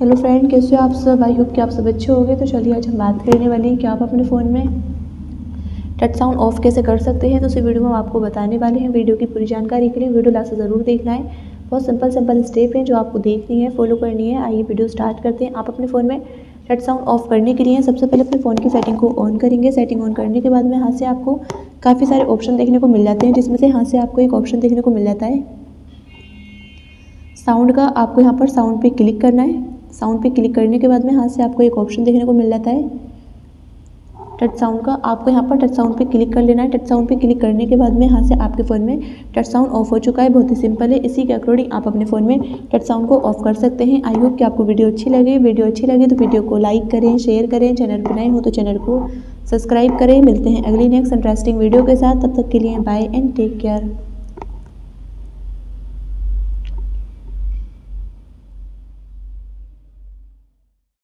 Hello friend कैसे हो आप सब? आई होप कि आप सब अच्छे होंगे। तो चलिए आज हम बात करने वाले हैं। कि आप अपने फ़ोन में टच साउंड ऑफ़ कैसे कर सकते हैं? तो इस वीडियो में हम आपको बताने वाले हैं। वीडियो की पूरी जानकारी के लिए वीडियो लास्ट ज़रूर देखना है। बहुत सिंपल सिंपल स्टेप हैं जो आपको देखनी है फॉलो करनी है। आइए वीडियो स्टार्ट करते हैं। आप अपने फ़ोन में टच साउंड ऑफ़ करने के लिए सबसे पहले अपने फ़ोन की सेटिंग को ऑन करेंगे। सेटिंग ऑन करने के बाद में यहाँ से आपको काफ़ी सारे ऑप्शन देखने को मिल जाते हैं, जिसमें से यहाँ से आपको एक ऑप्शन देखने को मिल जाता है। साउंड का आपको यहाँ पर साउंड पे क्लिक करना है। साउंड पे क्लिक करने के बाद में यहाँ से आपको एक ऑप्शन देखने को मिल जाता है। टच साउंड का आपको यहाँ पर टच साउंड पे क्लिक कर लेना है। टच साउंड पे क्लिक करने के बाद में यहाँ से आपके फ़ोन में टच साउंड ऑफ़ हो चुका है। बहुत ही सिंपल है। इसी के अकॉर्डिंग आप अपने फ़ोन में टच साउंड को ऑफ़ कर सकते हैं। आई होप कि आपको वीडियो अच्छी लगे। वीडियो अच्छी लगे तो वीडियो को लाइक करें शेयर करें। चैनल पर नए हो तो चैनल को सब्सक्राइब करें। मिलते हैं अगली नेक्स्ट इंटरेस्टिंग वीडियो के साथ। तब तक के लिए बाय एंड टेक केयर